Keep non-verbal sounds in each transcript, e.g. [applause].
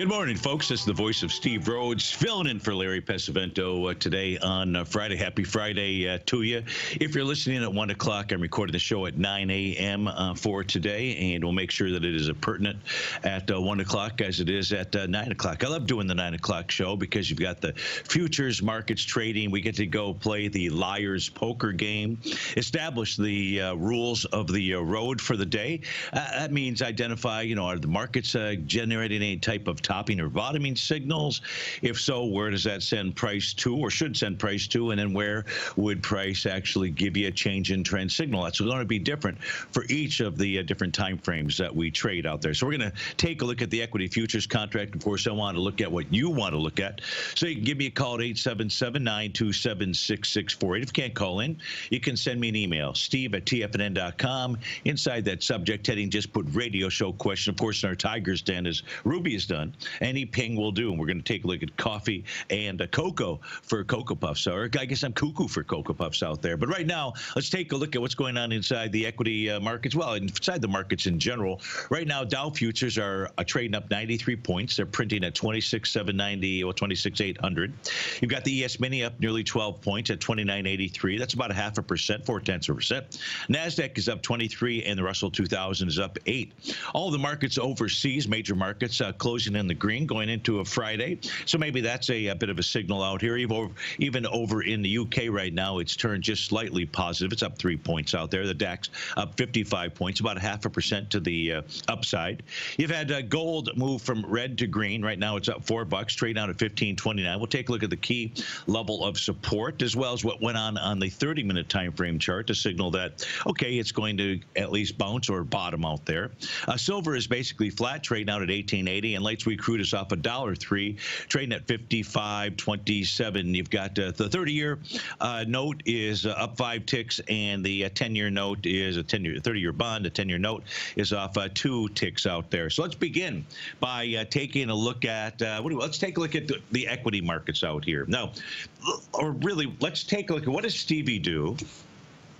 Good morning, folks. This is the voice of Steve Rhodes, filling in for Larry Pesavento uh, today on uh, Friday. Happy Friday uh, to you. If you're listening at 1 o'clock, I'm recording the show at 9 a.m. Uh, for today, and we'll make sure that it is pertinent at uh, 1 o'clock as it is at uh, 9 o'clock. I love doing the 9 o'clock show because you've got the futures markets trading. We get to go play the Liars poker game, establish the rules of the road for the day. that means identify, you know, are the markets generating any type of topping or bottoming signals? If so, where does that send price to or should send price to? And then where would price actually give you a change in trend signal? That's going to be different for each of the uh, different time frames that we trade out there. So we're going to take a look at the equity futures contract. Of course, I want to look at what you want to look at. So you can give me a call at 877 927 6648. If you can't call in, you can send me an email, steve at tfnn.com. Inside that subject heading, just put radio show question. Of course, in our Tigers Den, as Ruby has done, any ping will do. And we're going to take a look at coffee and cocoa for Cocoa Puffs. Or I guess I'm cuckoo for Cocoa Puffs out there. But right now, let's take a look at what's going on inside the equity uh, markets. Well, inside the markets in general. Right now, Dow futures are uh, trading up 93 points. They're printing at 26,790 or 26,800. You've got the ES Mini up nearly 12 points at 29.83. That's about a half a percent, four tenths of a percent. Nasdaq is up 23, and the Russell 2000 is up eight. All the markets overseas, major markets, uh, closing in in the green going into a Friday. So maybe that's a, a bit of a signal out here. Even over, even over in the UK right now, it's turned just slightly positive. It's up three points out there. The DAX up 55 points, about half a percent to the uh, upside. You've had uh, gold move from red to green. Right now, it's up four bucks, trade out at 15.29. We'll take a look at the key level of support as well as what went on on the 30-minute time frame chart to signal that okay, it's going to at least bounce or bottom out there. Uh, silver is basically flat, trade out at 18.80, and lights. 3 crude is off a dollar 3 trading at 55.27. You've got uh, the 30-year uh, note is uh, up 5 ticks and the uh, 10-year note is a 10-year 30-year bond, a 10-year note is off uh, 2 ticks out there. So let's begin by uh, taking a look at do, let's take a look at the, the equity markets out here. Now, or really let's take a look at what does Stevie do?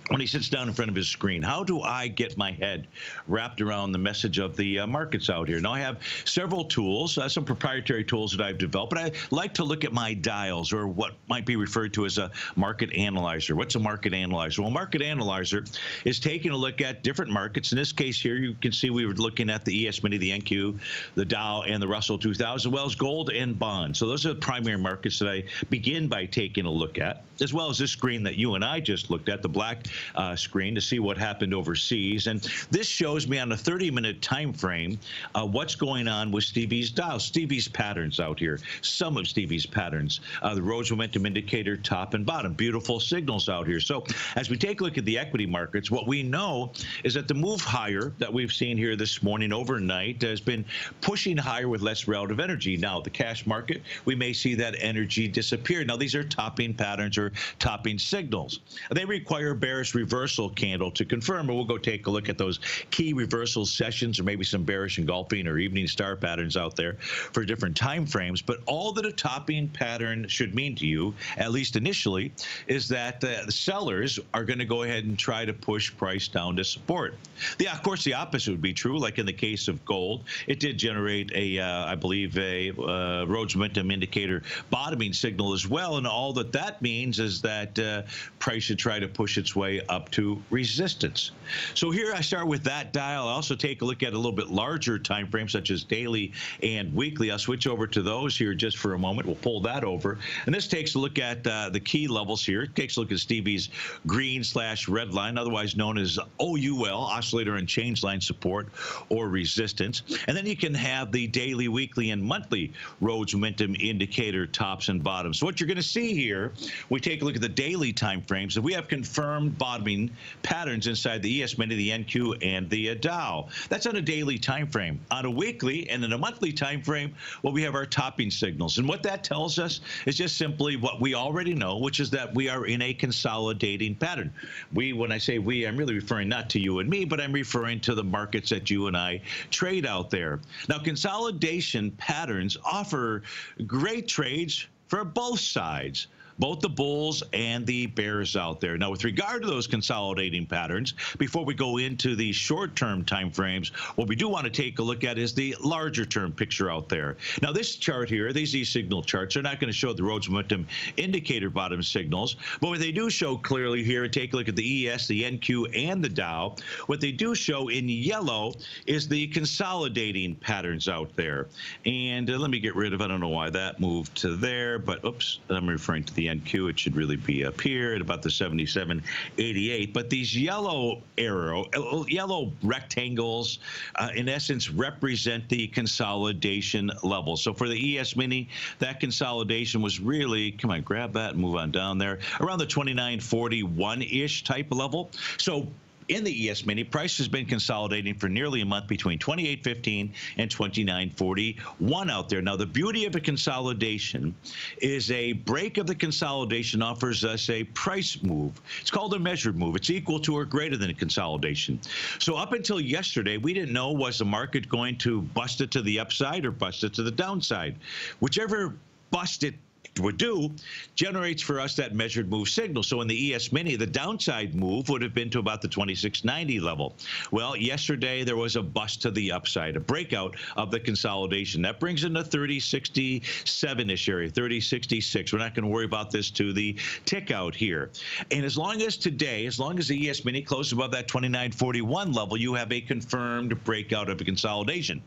When he sits down in front of his screen. How do I get my head wrapped around the message of the uh, markets out here? Now, I have several tools, uh, some proprietary tools that I've developed, but I like to look at my dials or what might be referred to as a market analyzer. What's a market analyzer? Well, market analyzer is taking a look at different markets. In this case here, you can see we were looking at the ES Mini, the NQ, the Dow, and the Russell 2000, as well as gold and bonds. So those are the primary markets that I begin by taking a look at, as well as this screen that you and I just looked at, the black uh, screen to see what happened overseas. And this shows me on a 30-minute time frame uh, what's going on with Stevie's dial, Stevie's patterns out here, some of Stevie's patterns. Uh, the Rhodes Momentum Indicator, top and bottom, beautiful signals out here. So as we take a look at the equity markets, what we know is that the move higher that we've seen here this morning overnight has been pushing higher with less relative energy. Now, the cash market, we may see that energy disappear. Now, these are topping patterns or topping signals. They require bearish reversal candle to confirm. And we'll go take a look at those key reversal sessions or maybe some bearish engulfing or evening star patterns out there for different time frames. But all that a topping pattern should mean to you, at least initially, is that the sellers are going to go ahead and try to push price down to support. The, of course, the opposite would be true. Like in the case of gold, it did generate a, uh, I believe, a uh, Rhodes momentum indicator bottoming signal as well. And all that that means is that uh, price should try to push its way up to resistance. So here I start with that dial. I also take a look at a little bit larger time frames such as daily and weekly. I'll switch over to those here just for a moment. We'll pull that over. And this takes a look at uh, the key levels here. It takes a look at Stevie's green slash red line, otherwise known as OUL, oscillator and change line support or resistance. And then you can have the daily, weekly, and monthly Rhodes momentum indicator tops and bottoms. So what you're going to see here, we take a look at the daily time frames. If we have confirmed bottoming patterns inside the ES Mini, the NQ, and the Dow. That's on a daily time frame. On a weekly and in a monthly time frame, well, we have our topping signals. And what that tells us is just simply what we already know, which is that we are in a consolidating pattern. We, when I say we, I'm really referring not to you and me, but I'm referring to the markets that you and I trade out there. Now, consolidation patterns offer great trades for both sides both the bulls and the bears out there. Now, with regard to those consolidating patterns, before we go into the short-term time frames, what we do want to take a look at is the larger term picture out there. Now, this chart here, these eSignal charts, are not going to show the Rhodes Momentum Indicator bottom signals, but what they do show clearly here, take a look at the ES, the NQ, and the Dow. What they do show in yellow is the consolidating patterns out there. And uh, let me get rid of, I don't know why that moved to there, but oops, I'm referring to the NQ. It should really be up here at about the 7788. But these yellow arrow, uh, yellow rectangles, uh, in essence, represent the consolidation level. So for the ES Mini, that consolidation was really, come on, grab that and move on down there, around the 2941-ish type level. So in the ES Mini, price has been consolidating for nearly a month between 28.15 and 29.41 out there. Now, the beauty of a consolidation is a break of the consolidation offers us a price move. It's called a measured move. It's equal to or greater than a consolidation. So up until yesterday, we didn't know was the market going to bust it to the upside or bust it to the downside. Whichever bust it would do generates for us that measured move signal. So in the ES Mini, the downside move would have been to about the 2690 level. Well, yesterday there was a bust to the upside, a breakout of the consolidation. That brings in the 3067-ish area, 3066. We're not going to worry about this to the tick out here. And as long as today, as long as the ES Mini closes above that 2941 level, you have a confirmed breakout of a consolidation.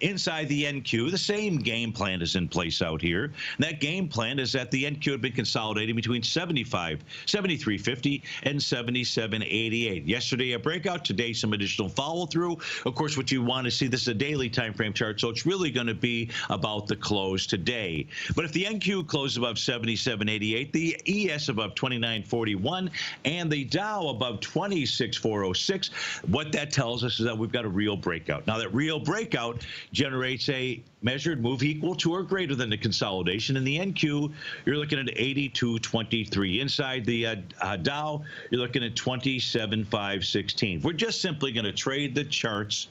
Inside the NQ, the same game plan is in place out here. And that game plan is that the NQ had been consolidating between 75, 73.50 and 77.88. Yesterday a breakout, today some additional follow through. Of course, what you want to see, this is a daily time frame chart, so it's really going to be about the close today. But if the NQ closes above 77.88, the ES above 29.41, and the Dow above 26.406, what that tells us is that we've got a real breakout. Now, that real breakout generates a measured move equal to or greater than the consolidation. In the NQ, you're looking at 82.23. Inside the uh, uh, Dow, you're looking at 27.516. We're just simply going to trade the charts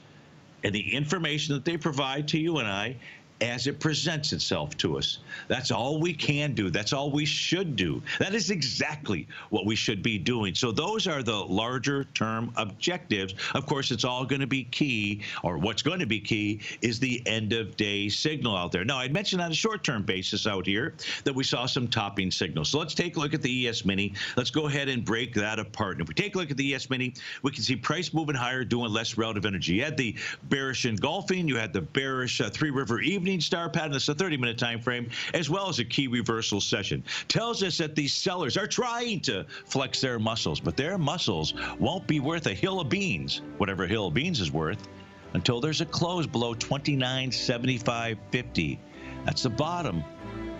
and the information that they provide to you and I as it presents itself to us. That's all we can do. That's all we should do. That is exactly what we should be doing. So those are the larger term objectives. Of course, it's all going to be key, or what's going to be key is the end of day signal out there. Now, I mentioned on a short term basis out here that we saw some topping signals. So let's take a look at the ES Mini. Let's go ahead and break that apart. And if we take a look at the ES Mini, we can see price moving higher, doing less relative energy. You had the bearish engulfing, you had the bearish uh, three river evening evening star pattern. That's a 30-minute time frame, as well as a key reversal session. Tells us that these sellers are trying to flex their muscles, but their muscles won't be worth a hill of beans, whatever hill of beans is worth, until there's a close below 29.75.50. That's the bottom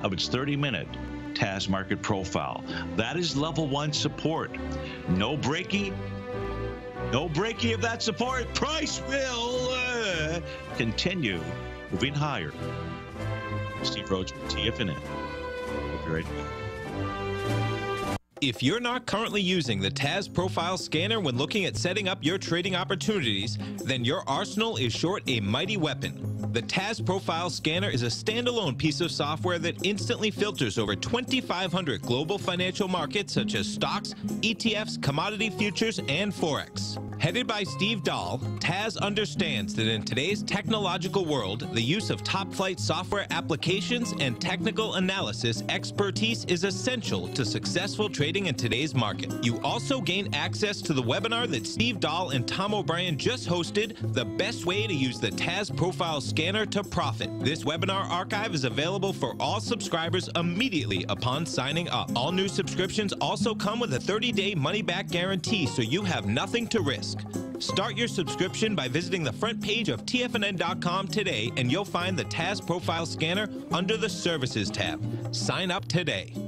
of its 30-minute TAS market profile. That is level one support. No breaking, no breaking of that support. Price will uh, continue moving higher. Steve Rhodes with TFNN. We'll be right back. If you're not currently using the TAS Profile Scanner when looking at setting up your trading opportunities, then your arsenal is short a mighty weapon. The TAS Profile Scanner is a standalone piece of software that instantly filters over 2,500 global financial markets such as stocks, ETFs, commodity futures, and Forex. Headed by Steve Dahl, TAS understands that in today's technological world, the use of top flight software applications and technical analysis expertise is essential to successful trading in today's market. You also gain access to the webinar that Steve Dahl and Tom O'Brien just hosted, The Best Way to Use the TAS Profile Scanner to Profit. This webinar archive is available for all subscribers immediately upon signing up. All new subscriptions also come with a 30 day money back guarantee, so you have nothing to risk. Start your subscription by visiting the front page of TFNN.com today, and you'll find the TAS Profile Scanner under the Services tab. Sign up today.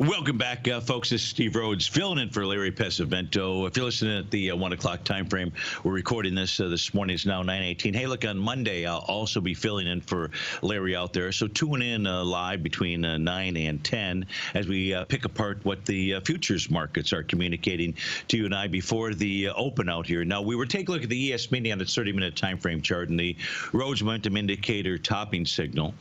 Welcome back, uh, folks. This is Steve Rhodes filling in for Larry Pesavento. If you're listening at the uh, one o'clock time frame, we're recording this uh, this morning. It's now 9:18. Hey, look on Monday. I'll also be filling in for Larry out there. So tune in uh, live between uh, 9 and 10 as we uh, pick apart what the futures markets are communicating to you and I before the open out here. Now we were taking a look at the ES mini on its 30-minute time frame chart and the Rhodes momentum indicator topping signal.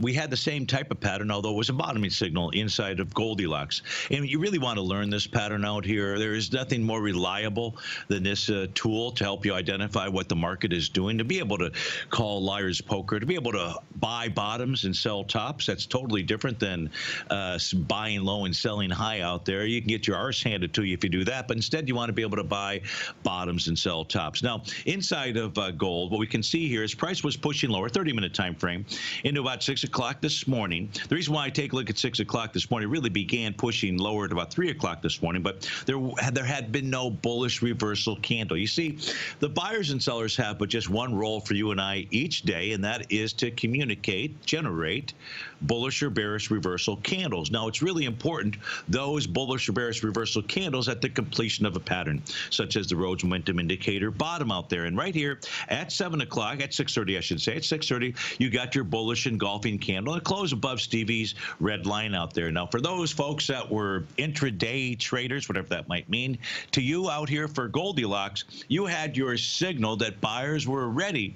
we had the same type of pattern, although it was a bottoming signal inside of Goldilocks. And you really want to learn this pattern out here. There is nothing more reliable than this uh, tool to help you identify what the market is doing, to be able to call liar's poker, to be able to buy bottoms and sell tops. That's totally different than uh, buying low and selling high out there. You can get your arse handed to you if you do that, but instead you want to be able to buy bottoms and sell tops. Now, inside of uh, gold, what we can see here is price was pushing lower, 30-minute time frame, into about 6 o'clock this morning. The reason why I take a look at 6 o'clock this morning really began pushing lower at about 3 o'clock this morning, but there had, there had been no bullish reversal candle. You see, the buyers and sellers have but just one role for you and I each day, and that is to communicate, generate bullish or bearish reversal candles. Now, it's really important those bullish or bearish reversal candles at the completion of a pattern, such as the Rhodes Momentum Indicator bottom out there. And right here at 7 o'clock, at 6.30, I should say, at 6.30, you got your bullish engulfing candle. It closed above Stevie's red line out there. Now, for those folks that were intraday traders, whatever that might mean, to you out here for Goldilocks, you had your signal that buyers were ready.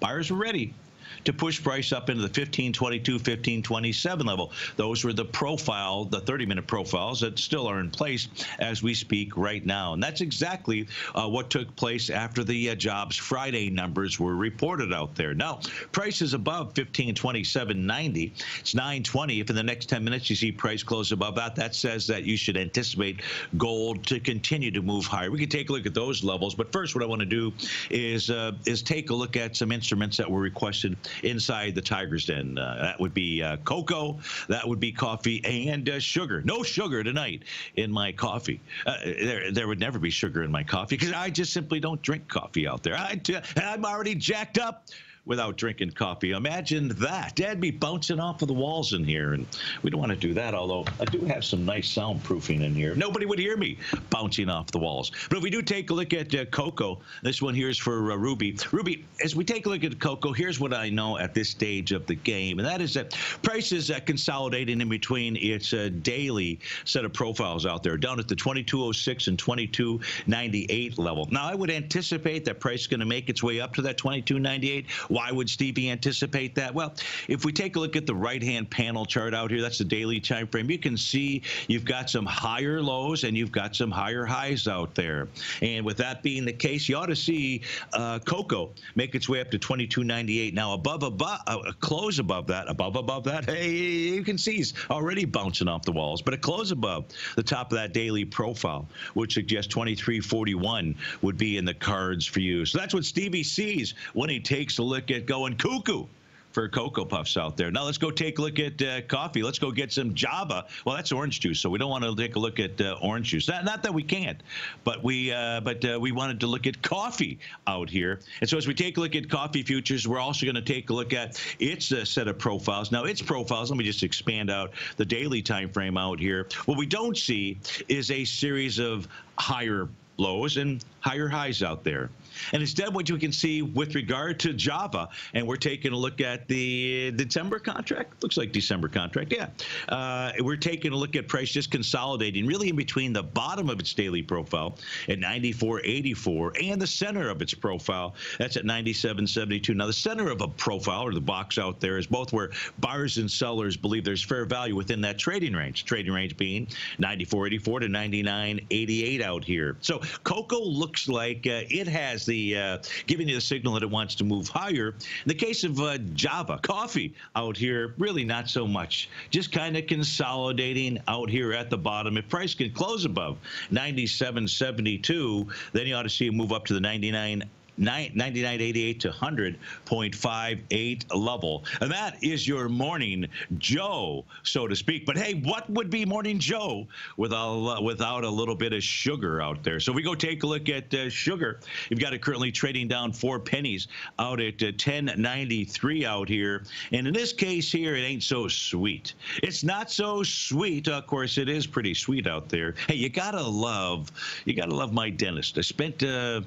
Buyers were ready to push price up into the 1522, 1527 level. Those were the profile, the 30 minute profiles that still are in place as we speak right now. And that's exactly uh, what took place after the uh, jobs Friday numbers were reported out there. Now, price is above 1527.90. It's 920. If in the next 10 minutes you see price close above that, that says that you should anticipate gold to continue to move higher. We can take a look at those levels. But first, what I want to do is uh, is take a look at some instruments that were requested inside the Tiger's Den. Uh, that would be uh, cocoa, that would be coffee, and uh, sugar. No sugar tonight in my coffee. Uh, there, there would never be sugar in my coffee because I just simply don't drink coffee out there. I, I'm already jacked up without drinking coffee. Imagine that. Dad be bouncing off of the walls in here, and we don't want to do that. Although I do have some nice soundproofing in here. Nobody would hear me bouncing off the walls. But if we do take a look at uh, cocoa, this one here is for uh, Ruby. Ruby, as we take a look at cocoa, here's what I know at this stage of the game, and that is that prices uh, consolidating in between its uh, daily set of profiles out there, down at the 2206 and 2298 level. Now, I would anticipate that price is going to make its way up to that 2298 why would Stevie anticipate that? Well, if we take a look at the right-hand panel chart out here, that's the daily time frame. You can see you've got some higher lows and you've got some higher highs out there. And with that being the case, you ought to see uh, cocoa make its way up to 22.98. Now above above uh, a close above that, above above that, hey, you can see he's already bouncing off the walls. But a close above the top of that daily profile would suggest 23.41 would be in the cards for you. So that's what Stevie sees when he takes a look look at going cuckoo for Cocoa Puffs out there. Now let's go take a look at uh, coffee. Let's go get some Java. Well, that's orange juice, so we don't want to take a look at uh, orange juice. Not, not, that we can't, but we uh, but uh, we wanted to look at coffee out here. And so as we take a look at coffee futures, we're also going to take a look at its uh, set of profiles. Now its profiles. Let me just expand out the daily time frame out here. What we don't see is a series of higher lows and higher highs out there. And instead, what you can see with regard to Java, and we're taking a look at the December contract. Looks like December contract, yeah. Uh, we're taking a look at price just consolidating really in between the bottom of its daily profile at 94.84 and the center of its profile. That's at 97.72. Now, the center of a profile or the box out there is both where buyers and sellers believe there's fair value within that trading range. Trading range being 94.84 to 99.88 out here. So Cocoa looks like uh, it has the the uh, giving you the signal that it wants to move higher. In the case of uh, Java, coffee out here, really not so much. Just kind of consolidating out here at the bottom. If price can close above 97.72, then you ought to see it move up to the 99. 99.88 to 100.58 level. And that is your morning Joe, so to speak. But hey, what would be morning Joe without, without a little bit of sugar out there? So we go take a look at uh, sugar. You've got it currently trading down four pennies out at uh, 10.93 out here. And in this case here, it ain't so sweet. It's not so sweet. Of course, it is pretty sweet out there. Hey, you gotta love, you gotta love my dentist. I spent uh,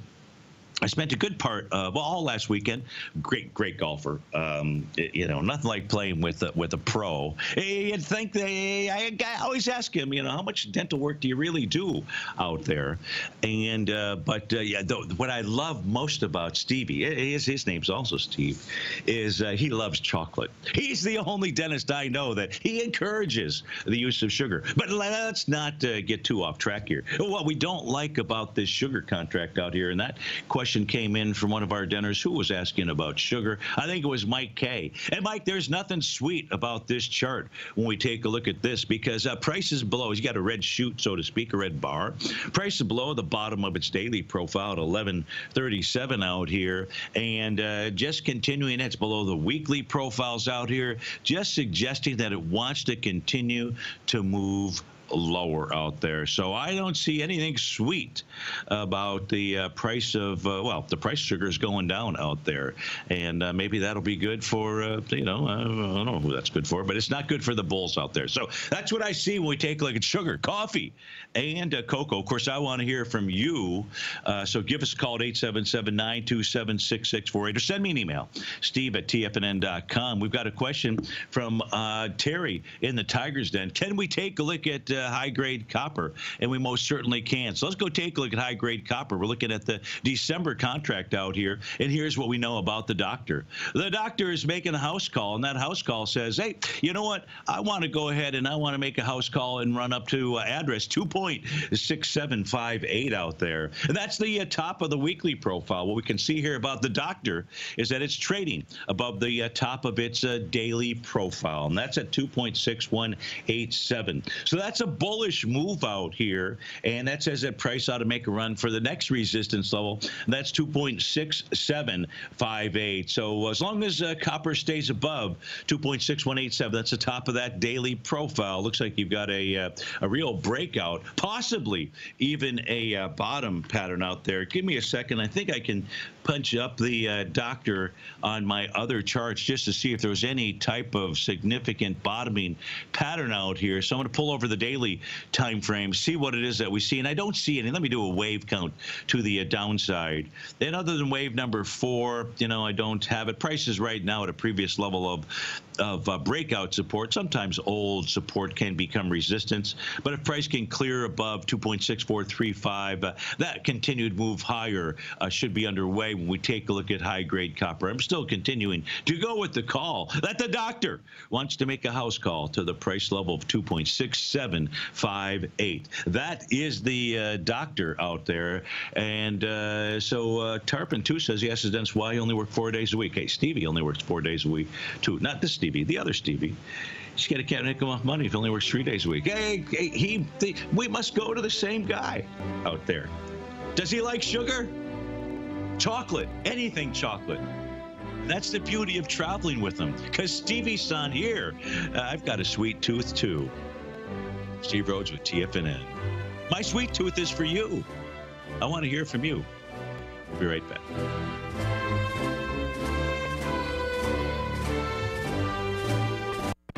I spent a good part, of all last weekend. Great, great golfer. Um, you know, nothing like playing with a, with a pro. You'd think they. I, I, always ask him, you know, how much dental work do you really do out there? And uh, but uh, yeah, what I love most about Stevie, his his name's also Steve, is uh, he loves chocolate. He's the only dentist I know that he encourages the use of sugar. But let's not uh, get too off track here. What we don't like about this sugar contract out here, and that question question came in from one of our dinners who was asking about sugar. I think it was Mike K. And Mike, there's nothing sweet about this chart when we take a look at this because uh, prices below, he's got a red shoot, so to speak, a red bar. Prices below the bottom of its daily profile at 1137 out here. And uh, just continuing, it's below the weekly profiles out here, just suggesting that it wants to continue to move lower out there. So I don't see anything sweet about the uh, price of, uh, well, the price sugar is going down out there. And uh, maybe that'll be good for, uh, you know, I don't know who that's good for, but it's not good for the bulls out there. So that's what I see when we take a look at sugar, coffee, and uh, cocoa. Of course, I want to hear from you. Uh, so give us a call at 877 927 6648 or send me an email, steve at tfnn.com. We've got a question from Terry in the Tigers Den. Can we take a look at uh, high grade copper, and we most certainly can. So let's go take a look at high grade copper. We're looking at the December contract out here, and here's what we know about the doctor. The doctor is making a house call, and that house call says, hey, you know what? I want to go ahead and I want to make a house call and run up to uh, address 2.6758 out there. And that's the uh, top of the weekly profile. What we can see here about the doctor is that it's trading above the uh, top of its uh, daily profile, and that's at 2.6187. So that's a a bullish move out here, and that says that price ought to make a run for the next resistance level. That's 2.6758. So as long as uh, copper stays above 2.6187, that's the top of that daily profile. Looks like you've got a uh, a real breakout, possibly even a uh, bottom pattern out there. Give me a second. I think I can punch up the uh, doctor on my other charts just to see if there was any type of significant bottoming pattern out here. So I'm going to pull over the daily time frame, see what it is that we see. And I don't see any. Let me do a wave count to the uh, downside. Then, other than wave number four, you know, I don't have it. Prices right now at a previous level of of uh, breakout support. Sometimes old support can become resistance, but if price can clear above 2.6435, uh, that continued move higher uh, should be underway when we take a look at high grade copper. I'm still continuing to go with the call that the doctor wants to make a house call to the price level of 2.6758. That is the uh, doctor out there. And uh, so uh, Tarpon, too, says he asks why he only works four days a week. Hey, Stevie only works four days a week, too. Not this Stevie, the other Stevie. He's got to make him enough money if he only works three days a week. Hey, hey he, they, we must go to the same guy out there. Does he like sugar? chocolate, anything chocolate. That's the beauty of traveling with them. Because Stevie's son here, uh, I've got a sweet tooth too. Steve Rhodes with TFNN. My sweet tooth is for you. I want to hear from you. We'll be right back.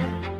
Thank you.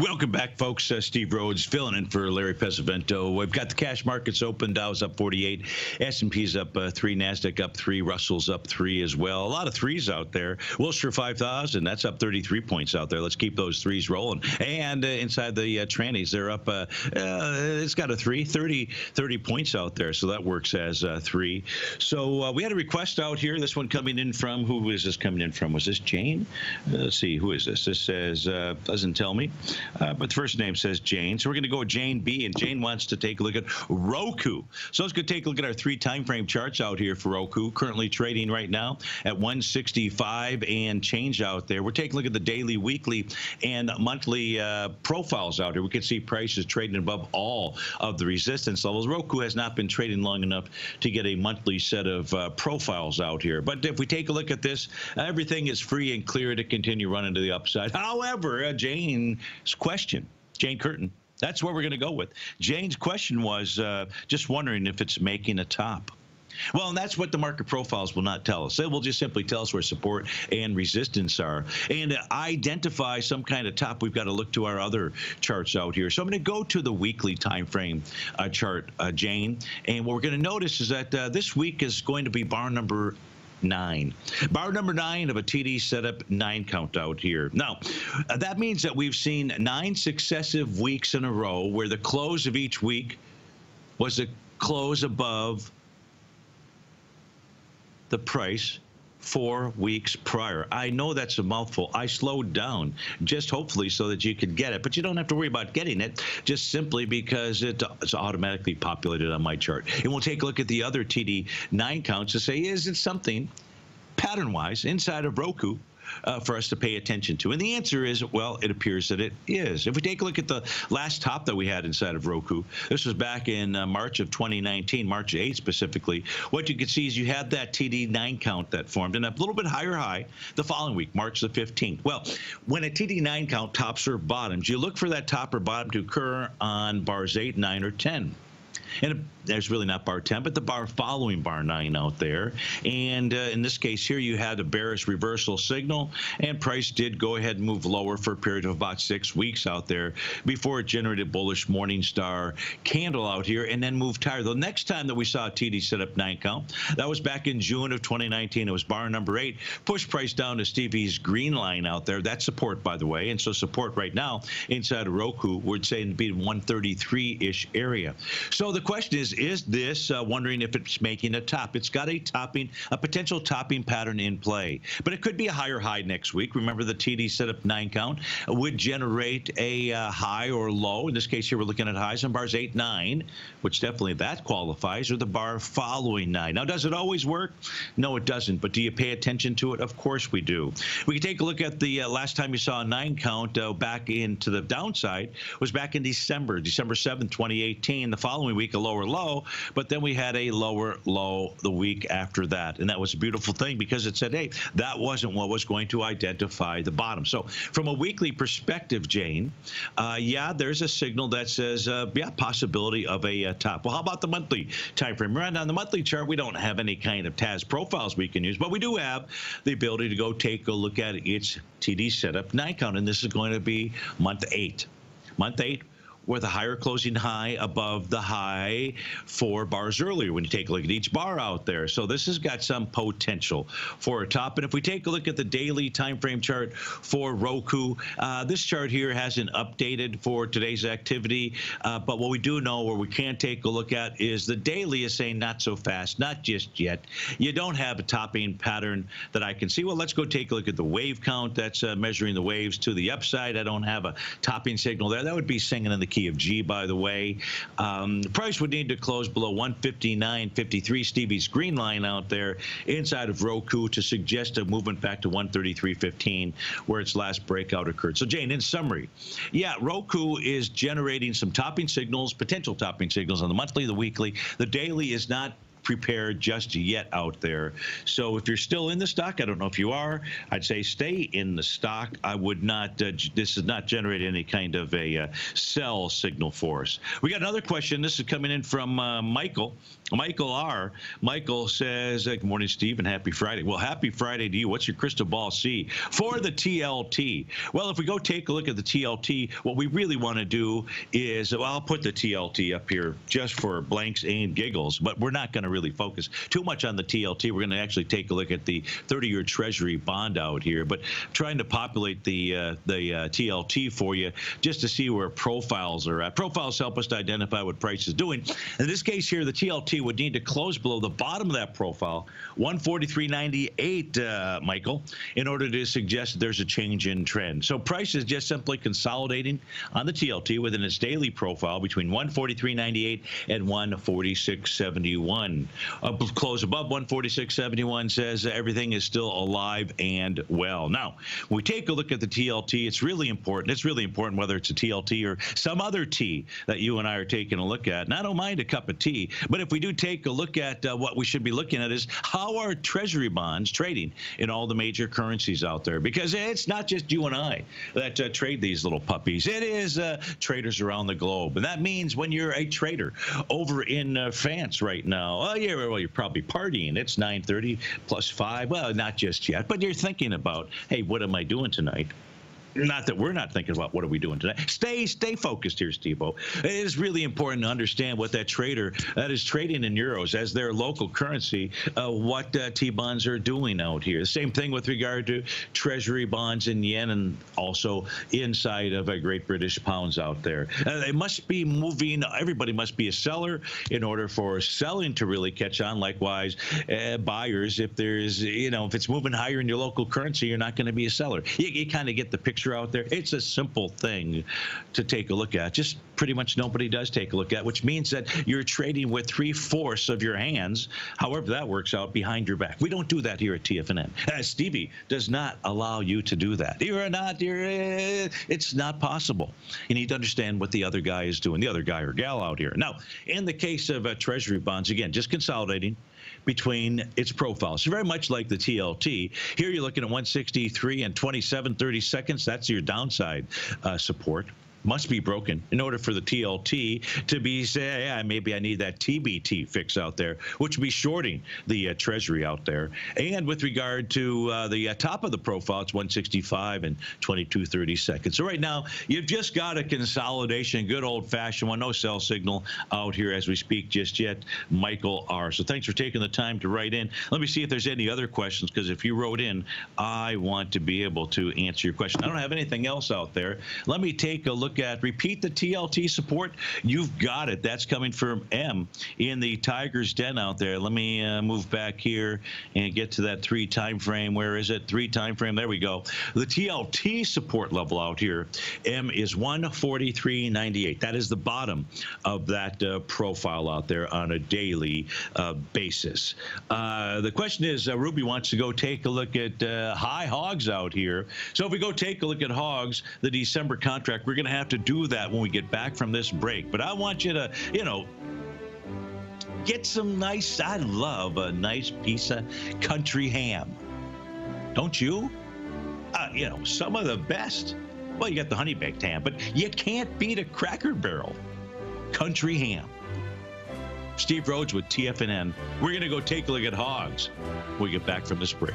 Welcome back, folks. Uh, Steve Rhodes filling in for Larry Pesavento. We've got the cash markets open. Dow's up 48. S&P's up uh, three. Nasdaq up three. Russell's up three as well. A lot of threes out there. Wilshire 5,000. That's up 33 points out there. Let's keep those threes rolling. And uh, inside the uh, trannies, they're up. Uh, uh, it's got a three. 30, 30 points out there. So that works as three. So we had a request out here. This one coming in from who is this coming in from? Was this Jane? let's see. Who is this? This says doesn't tell me. Uh, but the first name says Jane. So we're going to go with Jane B. And Jane wants to take a look at Roku. So let's go take a look at our three time frame charts out here for Roku. Currently trading right now at 165 and change out there. We're taking a look at the daily, weekly, and monthly uh, profiles out here. We can see prices trading above all of the resistance levels. Roku has not been trading long enough to get a monthly set of uh, profiles out here. But if we take a look at this, everything is free and clear to continue running to the upside. [laughs] However, uh, Jane's question. Jane Curtin. That's what we're going to go with. Jane's question was uh, just wondering if it's making a top. Well, and that's what the market profiles will not tell us. They will just simply tell us where support and resistance are. And identify some kind of top, we've got to look to our other charts out here. So I'm going to go to the weekly time frame uh, chart, uh, Jane. And what we're going to notice is that uh, this week is going to be bar number nine. Bar number nine of a TD setup nine count out here. Now, uh, that means that we've seen nine successive weeks in a row where the close of each week was a close above the price four weeks prior. I know that's a mouthful. I slowed down just hopefully so that you could get it, but you don't have to worry about getting it just simply because it's automatically populated on my chart. And we'll take a look at the other TD9 counts to say, is it something pattern wise inside of Roku uh, for us to pay attention to? And the answer is, well, it appears that it is. If we take a look at the last top that we had inside of Roku, this was back in uh, March of 2019, March 8 specifically. What you can see is you had that TD9 count that formed and a little bit higher high the following week, March the 15th. Well, when a TD9 count tops or bottoms, you look for that top or bottom to occur on bars 8, 9, or 10. And there's really not bar 10, but the bar following bar 9 out there. And uh, in this case here, you had a bearish reversal signal, and price did go ahead and move lower for a period of about six weeks out there before it generated bullish Morningstar candle out here and then moved higher. The next time that we saw a TD set up 9 count, that was back in June of 2019. It was bar number 8, pushed price down to Stevie's green line out there. That's support, by the way. And so support right now inside Roku, would say be 133-ish area. So the question is, is this uh, wondering if it's making a top? It's got a topping, a potential topping pattern in play, but it could be a higher high next week. Remember the TD setup nine count would generate a uh, high or low. In this case here, we're looking at highs on bars eight, nine, which definitely that qualifies, or the bar following nine. Now, does it always work? No, it doesn't. But do you pay attention to it? Of course we do. We can take a look at the uh, last time you saw a nine count uh, back into the downside was back in December, December 7th, 2018. The following week, lower low, but then we had a lower low the week after that. And that was a beautiful thing because it said, hey, that wasn't what was going to identify the bottom. So from a weekly perspective, Jane, uh, yeah, there's a signal that says, uh, yeah, possibility of a uh, top. Well, how about the monthly time frame? Right on the monthly chart, we don't have any kind of TAS profiles we can use, but we do have the ability to go take a look at its TD setup nine count, and this is going to be month eight. Month eight, with a higher closing high above the high four bars earlier when you take a look at each bar out there. So this has got some potential for a top. And if we take a look at the daily time frame chart for Roku, uh, this chart here hasn't updated for today's activity. Uh, but what we do know where we can take a look at is the daily is saying not so fast, not just yet. You don't have a topping pattern that I can see. Well, let's go take a look at the wave count. That's uh, measuring the waves to the upside. I don't have a topping signal there. That would be singing in the key of G, by the way. Um, price would need to close below 159.53. Stevie's green line out there inside of Roku to suggest a movement back to 133.15 where its last breakout occurred. So, Jane, in summary, yeah, Roku is generating some topping signals, potential topping signals on the monthly, the weekly. The daily is not prepared just yet out there. So if you're still in the stock, I don't know if you are, I'd say stay in the stock. I would not, uh, this is not generating any kind of a uh, sell signal for us. We got another question. This is coming in from uh, Michael. Michael R. Michael says, Good morning, Steve, and happy Friday. Well, happy Friday to you. What's your crystal ball see for the TLT? Well, if we go take a look at the TLT, what we really want to do is, well, I'll put the TLT up here just for blanks and giggles, but we're not going to really focus too much on the TLT. We're going to actually take a look at the 30-year Treasury bond out here, but trying to populate the uh, the uh, TLT for you just to see where profiles are at. Profiles help us to identify what price is doing. In this case here, the TLT would need to close below the bottom of that profile, 143.98, uh, Michael, in order to suggest there's a change in trend. So price is just simply consolidating on the TLT within its daily profile between 143.98 and 146.71. Uh, close above 146.71 says everything is still alive and well. Now, we take a look at the TLT, it's really important. It's really important whether it's a TLT or some other T that you and I are taking a look at. And I don't mind a cup of tea, but if we do take a look at uh, what we should be looking at is how are treasury bonds trading in all the major currencies out there? Because it's not just you and I that uh, trade these little puppies. It is uh, traders around the globe. And that means when you're a trader over in uh, France right now, oh, yeah, well, you're probably partying. It's 9.30 plus 5. Well, not just yet, but you're thinking about, hey, what am I doing tonight? Not that we're not thinking about what are we doing today. Stay stay focused here, Steve. It is really important to understand what that trader that is trading in euros as their local currency, uh, what uh, T bonds are doing out here. The same thing with regard to Treasury bonds in yen and also inside of a Great British pounds out there. Uh, they must be moving. Everybody must be a seller in order for selling to really catch on. Likewise, uh, buyers, if there's you know if it's moving higher in your local currency, you're not going to be a seller. You, you kind of get the picture out there. It's a simple thing to take a look at. Just pretty much nobody does take a look at, which means that you're trading with three fourths of your hands, however that works out, behind your back. We don't do that here at TFNN. Uh, Stevie does not allow you to do that. You're not. You're. Uh, it's not possible. You need to understand what the other guy is doing, the other guy or gal out here. Now, in the case of uh, Treasury bonds, again, just consolidating between its profiles. So very much like the TLT. Here you're looking at 163 and 27 30 seconds. That's your downside uh, support must be broken in order for the TLT to be say, maybe I need that TBT fix out there, which would be shorting the uh, Treasury out there. And with regard to uh, the uh, top of the profile, it's 165 and 2230 seconds. So right now, you've just got a consolidation, good old fashioned one, no sell signal out here as we speak just yet. Michael R. So thanks for taking the time to write in. Let me see if there's any other questions because if you wrote in, I want to be able to answer your question. I don't have anything else out there. Let me take a look at. Repeat the TLT support. You've got it. That's coming from M in the Tiger's Den out there. Let me uh, move back here and get to that three time frame. Where is it? Three time frame. There we go. The TLT support level out here, M is 143.98. That is the bottom of that uh, profile out there on a daily uh, basis. Uh, the question is, uh, Ruby wants to go take a look at uh, high hogs out here. So if we go take a look at hogs, the December contract, we're going to have have to do that when we get back from this break. But I want you to, you know, get some nice, I love a nice piece of country ham. Don't you? Uh, you know, some of the best. Well, you got the honey baked ham, but you can't beat a cracker barrel country ham. Steve Rhodes with TFNN. We're going to go take a look at hogs when we get back from this break.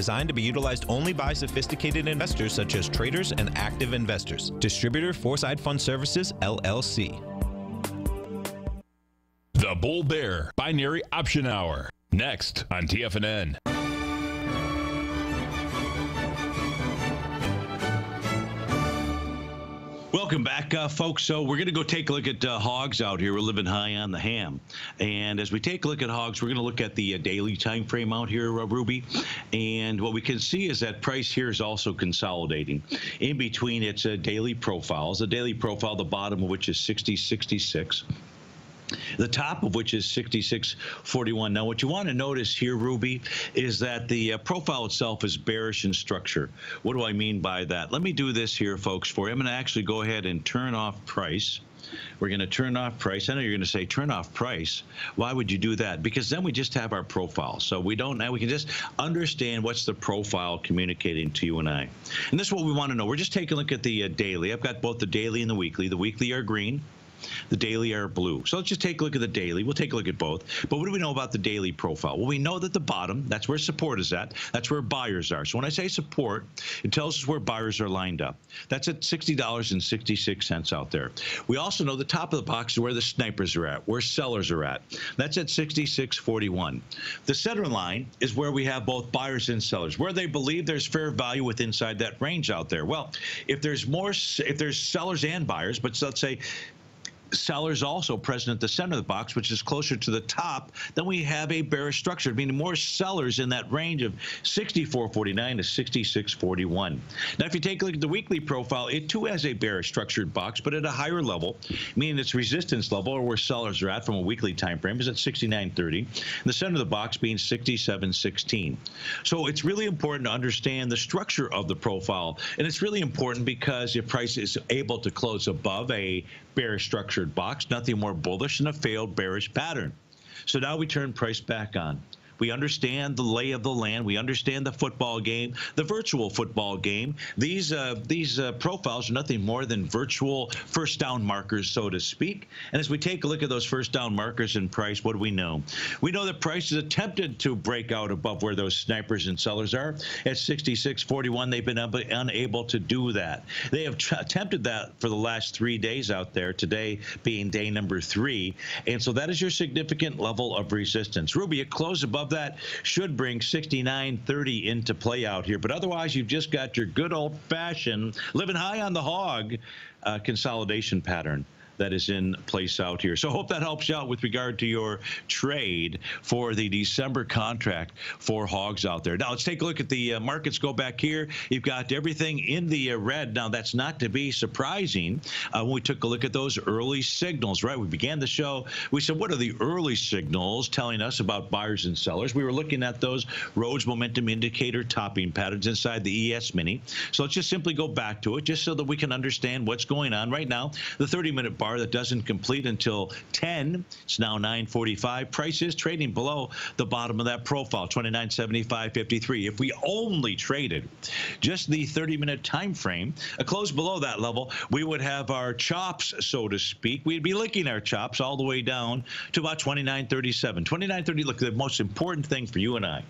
designed to be utilized only by sophisticated investors such as traders and active investors. Distributor Foreside Fund Services, LLC. The Bull Bear Binary Option Hour. Next on TFNN. Welcome back, uh, folks. So we're going to go take a look at uh, hogs out here. We're living high on the ham, and as we take a look at hogs, we're going to look at the uh, daily time frame out here, uh, Ruby. And what we can see is that price here is also consolidating in between its uh, daily profiles. The daily profile, the bottom of which is 6066 the top of which is 6641. Now, what you want to notice here, Ruby, is that the uh, profile itself is bearish in structure. What do I mean by that? Let me do this here, folks, for you. I'm going to actually go ahead and turn off price. We're going to turn off price. I know you're going to say turn off price. Why would you do that? Because then we just have our profile. So we don't now we can just understand what's the profile communicating to you and I. And this is what we want to know. We're just taking a look at the uh, daily. I've got both the daily and the weekly. The weekly are green. The daily are blue. So let's just take a look at the daily. We'll take a look at both. But what do we know about the daily profile? Well, we know that the bottom, that's where support is at. That's where buyers are. So when I say support, it tells us where buyers are lined up. That's at $60.66 out there. We also know the top of the box is where the snipers are at, where sellers are at. That's at 66.41. The center line is where we have both buyers and sellers, where they believe there's fair value within inside that range out there. Well, if there's more, if there's sellers and buyers, but let's say sellers also present at the center of the box, which is closer to the top, then we have a bearish structure, meaning more sellers in that range of 64.49 to 66.41. Now, if you take a look at the weekly profile, it too has a bearish structured box, but at a higher level, meaning its resistance level, or where sellers are at from a weekly time frame, is at 69.30. and The center of the box being 67.16. So it's really important to understand the structure of the profile, and it's really important because if price is able to close above a bearish structured box, nothing more bullish than a failed bearish pattern. So now we turn price back on. We understand the lay of the land. We understand the football game, the virtual football game. These uh, these uh, profiles are nothing more than virtual first down markers, so to speak. And as we take a look at those first down markers in price, what do we know? We know that price has attempted to break out above where those snipers and sellers are at 66.41. They've been unable to do that. They have attempted that for the last three days out there. Today being day number three, and so that is your significant level of resistance. Ruby, it closed above that should bring 69.30 into play out here. But otherwise, you've just got your good old fashioned living high on the hog uh, consolidation pattern that is in place out here. So hope that helps you out with regard to your trade for the December contract for hogs out there. Now let's take a look at the uh, markets. Go back here. You've got everything in the uh, red. Now that's not to be surprising uh, when we took a look at those early signals. Right, we began the show. We said, what are the early signals telling us about buyers and sellers? We were looking at those Rhodes Momentum Indicator topping patterns inside the ES Mini. So let's just simply go back to it, just so that we can understand what's going on right now. The 30-minute bar that doesn't complete until 10. It's now 9:45. Price is trading below the bottom of that profile, 29.75.53. If we only traded just the 30-minute time frame, a close below that level, we would have our chops, so to speak. We'd be licking our chops all the way down to about 29.37. 29.30. Look, the most important thing for you and I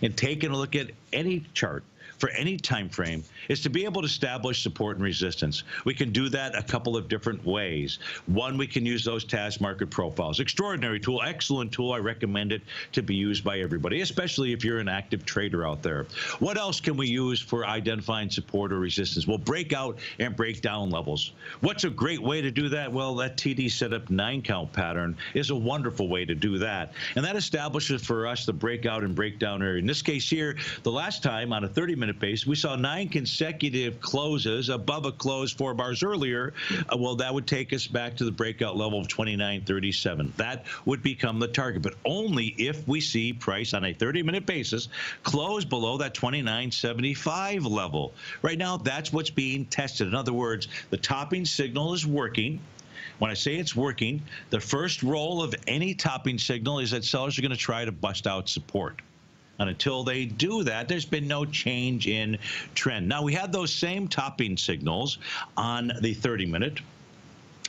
in taking a look at any chart for any time frame is to be able to establish support and resistance. We can do that a couple of different ways. One, we can use those task market profiles. Extraordinary tool, excellent tool. I recommend it to be used by everybody, especially if you're an active trader out there. What else can we use for identifying support or resistance? Well, breakout and breakdown levels. What's a great way to do that? Well, that TD setup nine count pattern is a wonderful way to do that. And that establishes for us the breakout and breakdown area. In this case here, the last time on a 30 minute minute. We saw nine consecutive closes above a close four bars earlier. Uh, well, that would take us back to the breakout level of 29.37. That would become the target, but only if we see price on a 30 minute basis close below that 29.75 level. Right now, that's what's being tested. In other words, the topping signal is working. When I say it's working, the first roll of any topping signal is that sellers are going to try to bust out support. And until they do that, there's been no change in trend. Now, we had those same topping signals on the 30 minute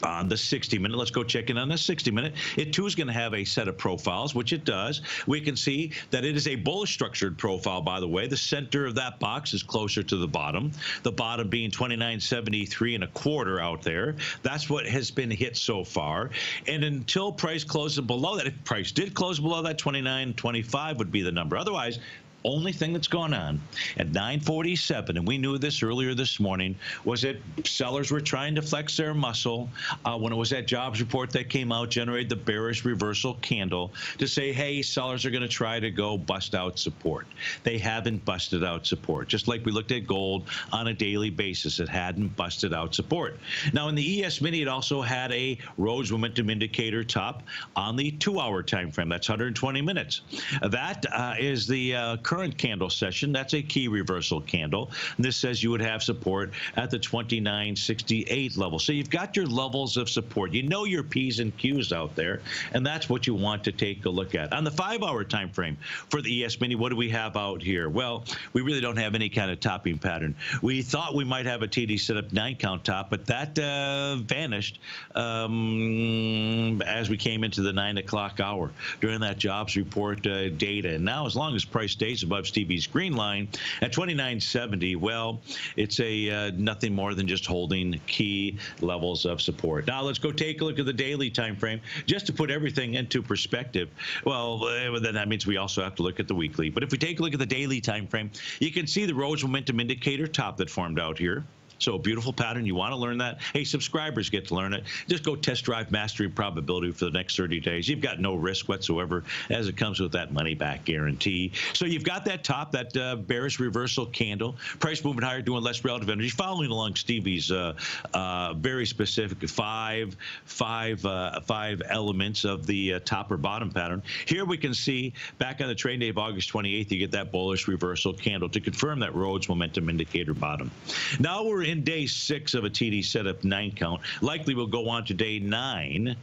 on the 60 minute. Let's go check in on the 60 minute. It too is going to have a set of profiles, which it does. We can see that it is a bullish structured profile, by the way. The center of that box is closer to the bottom, the bottom being 29.73 and a quarter out there. That's what has been hit so far. And until price closes below that, if price did close below that, 29.25 would be the number. Otherwise, only thing that's gone on at 947 and we knew this earlier this morning was that sellers were trying to flex their muscle uh, when it was that jobs report that came out generated the bearish reversal candle to say hey sellers are going to try to go bust out support. They haven't busted out support just like we looked at gold on a daily basis. It hadn't busted out support. Now in the es mini it also had a Rhodes momentum indicator top on the two hour time frame. That's 120 minutes. That uh, is the uh, current candle session, that's a key reversal candle. And this says you would have support at the 2968 level. So you've got your levels of support. You know your P's and Q's out there, and that's what you want to take a look at. On the five-hour time frame for the ES Mini, what do we have out here? Well, we really don't have any kind of topping pattern. We thought we might have a TD setup nine count top, but that uh, vanished um, as we came into the nine o'clock hour during that jobs report uh, data. And now, as long as price stays above Stevie's green line at 29.70. Well, it's a uh, nothing more than just holding key levels of support. Now let's go take a look at the daily time frame just to put everything into perspective. Well, uh, then that means we also have to look at the weekly. But if we take a look at the daily time frame, you can see the Rhodes Momentum Indicator top that formed out here. So a beautiful pattern. You want to learn that? Hey, subscribers get to learn it. Just go test drive mastery probability for the next 30 days. You've got no risk whatsoever as it comes with that money back guarantee. So you've got that top, that uh, bearish reversal candle. Price moving higher, doing less relative energy. Following along Stevie's uh, uh, very specific five, five, uh, five elements of the uh, top or bottom pattern. Here we can see back on the trade day of August 28th, you get that bullish reversal candle to confirm that Rhodes momentum indicator bottom. Now we're in day six of a TD setup nine count. Likely will go on to day nine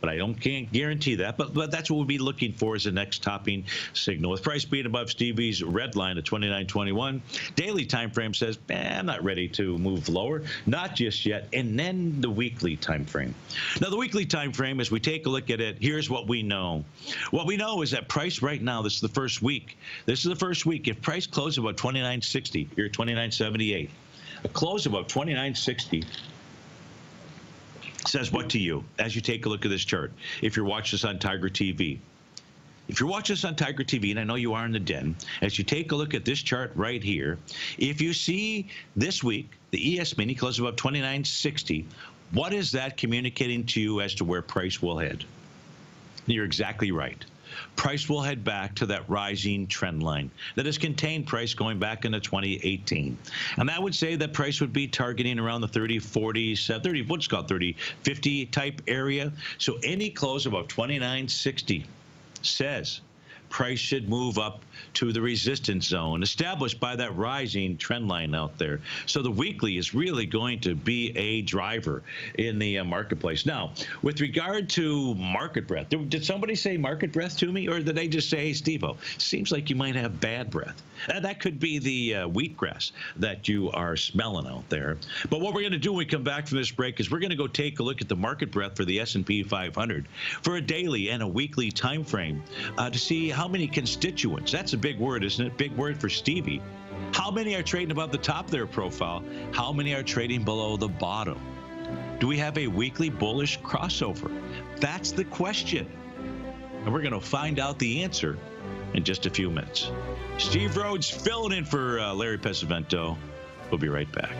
but I don't can't guarantee that. But but that's what we'll be looking for as the next topping signal. With price being above Stevie's red line at 29.21, daily time frame says eh, I'm not ready to move lower, not just yet. And then the weekly time frame. Now the weekly time frame, as we take a look at it, here's what we know. What we know is that price right now. This is the first week. This is the first week. If price closes about 29.60, you're 29.78 a close above 29.60 says what to you as you take a look at this chart if you're watching this on Tiger TV? if you're watching this on Tiger TV, and I know you are in the den, as you take a look at this chart right here, if you see this week the ES mini close above 29.60, what is that communicating to you as to where price will head? You're exactly right price will head back to that rising trend line that has contained price going back into 2018. And that would say that price would be targeting around the 30, 40, 30, what's called 30, 50 type area. So any close above 29.60 says price should move up to the resistance zone established by that rising trend line out there. So the weekly is really going to be a driver in the uh, marketplace. Now, with regard to market breath, did somebody say market breath to me, or did they just say, hey, Steve seems like you might have bad breath? Uh, that could be the uh, wheatgrass that you are smelling out there. But what we're going to do when we come back from this break is we're going to go take a look at the market breath for the S&P 500 for a daily and a weekly time frame uh, to see how many constituents. That's a big word, isn't it? Big word for Stevie. How many are trading above the top of their profile? How many are trading below the bottom? Do we have a weekly bullish crossover? That's the question. And we're going to find out the answer in just a few minutes. Steve Rhodes filling in for uh, Larry Pesavento. We'll be right back.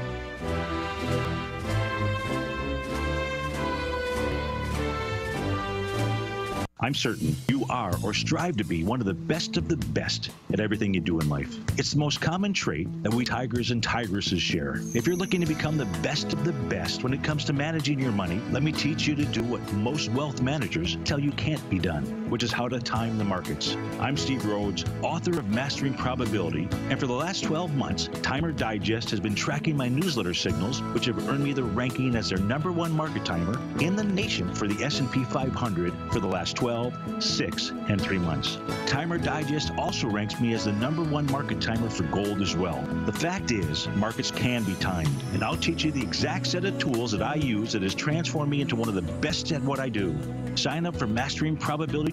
I'm certain you are or strive to be one of the best of the best at everything you do in life. It's the most common trait that we tigers and tigresses share. If you're looking to become the best of the best when it comes to managing your money, let me teach you to do what most wealth managers tell you can't be done, which is how to time the markets. I'm Steve Rhodes, author of Mastering Probability, and for the last 12 months, Timer Digest has been tracking my newsletter signals, which have earned me the ranking as their number one market timer in the nation for the S&P 500 for the last 12 12, 6, and 3 months. Timer Digest also ranks me as the number one market timer for gold as well. The fact is, markets can be timed, and I'll teach you the exact set of tools that I use that has transformed me into one of the best at what I do. Sign up for Mastering Probability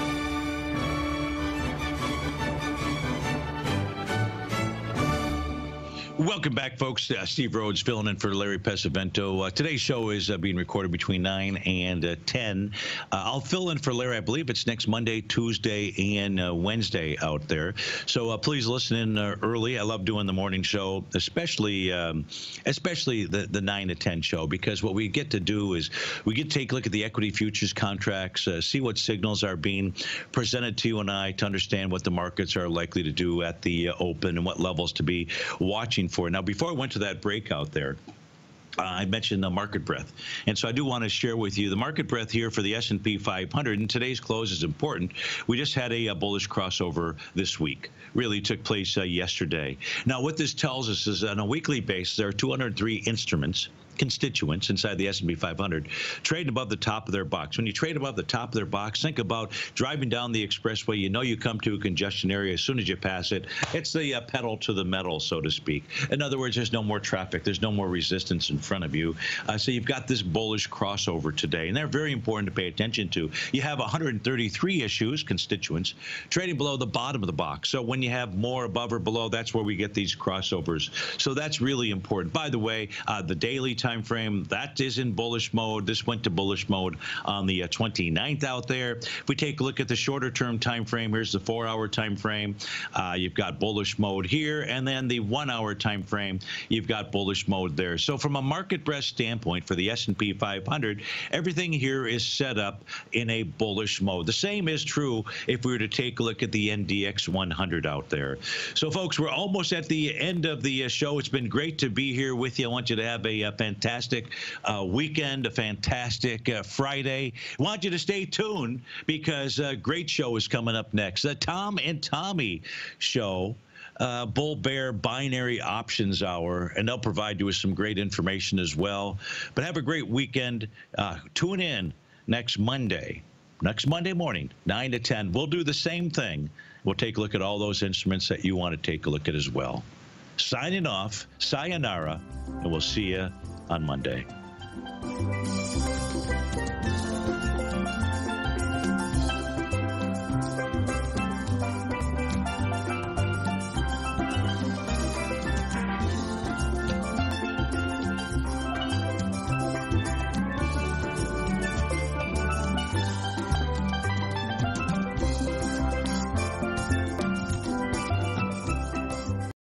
Welcome back, folks. Uh, Steve Rhodes filling in for Larry Pesavento. Uh, today's show is uh, being recorded between 9 and uh, 10. Uh, I'll fill in for Larry. I believe it's next Monday, Tuesday, and uh, Wednesday out there. So please listen in early. I love doing the morning show, especially um, especially the, the 9 to 10 show, because what we get to do is we get to take a look at the equity futures contracts, see what signals are being presented to you and I to understand what the markets are likely to do at the open and what levels to be watching for. Now, before I went to that breakout there, uh, I mentioned the market breadth, and so I do want to share with you the market breadth here for the S&P 500. And today's close is important. We just had a, a bullish crossover this week. Really took place uh, yesterday. Now, what this tells us is on a weekly basis, there are 203 instruments constituents inside the S&P 500 trade above the top of their box. When you trade above the top of their box, think about driving down the expressway. You know you come to a congestion area as soon as you pass it. It's the uh, pedal to the metal, so to speak. In other words, there's no more traffic. There's no more resistance in front of you. Uh, so you've got this bullish crossover today, and they're very important to pay attention to. You have 133 issues, constituents, trading below the bottom of the box. So when you have more above or below, that's where we get these crossovers. So that's really important. By the way, uh, the daily time frame that is in bullish mode. This went to bullish mode on the 29th uh, out there. If we take a look at the shorter term time frame, here's the four hour time frame. Uh, you've got bullish mode here, and then the one hour time frame, you've got bullish mode there. So from a market breadth standpoint for the S&P 500, everything here is set up in a bullish mode. The same is true if we were to take a look at the NDX 100 out there. So folks, we're almost at the end of the uh, show. It's been great to be here with you. I want you to have a, a fantastic uh, weekend, a fantastic uh, Friday. I want you to stay tuned because a great show is coming up next. The Tom and Tommy show. Uh, Bull Bear Binary Options Hour, and they'll provide you with some great information as well. But have a great weekend. Uh, tune in next Monday, next Monday morning, 9 to 10. We'll do the same thing. We'll take a look at all those instruments that you want to take a look at as well. Signing off, sayonara, and we'll see you on Monday.